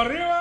arriba!